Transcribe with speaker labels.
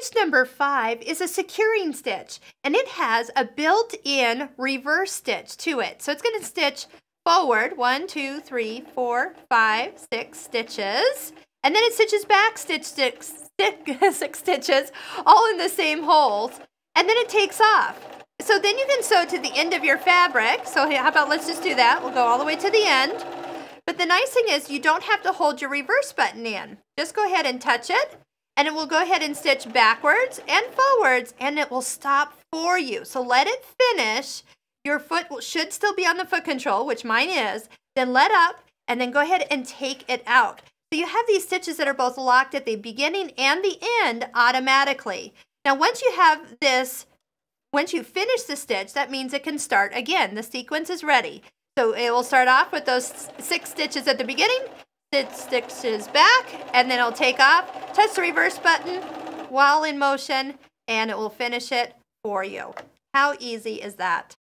Speaker 1: stitch number five is a securing stitch and it has a built-in reverse stitch to it. So it's going to stitch forward one, two, three, four, five, six stitches. And then it stitches back stitch six stitches all in the same holes. And then it takes off. So then you can sew to the end of your fabric. So how about let's just do that. We'll go all the way to the end. But the nice thing is you don't have to hold your reverse button in. Just go ahead and touch it and it will go ahead and stitch backwards and forwards and it will stop for you. So let it finish. Your foot should still be on the foot control, which mine is. Then let up and then go ahead and take it out. So you have these stitches that are both locked at the beginning and the end automatically. Now once you have this, once you finish the stitch, that means it can start again. The sequence is ready. So it will start off with those six stitches at the beginning it sticks his back and then it'll take off. Touch the reverse button while in motion and it will finish it for you. How easy is that?